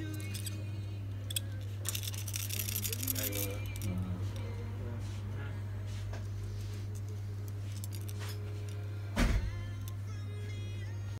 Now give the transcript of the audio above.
to you.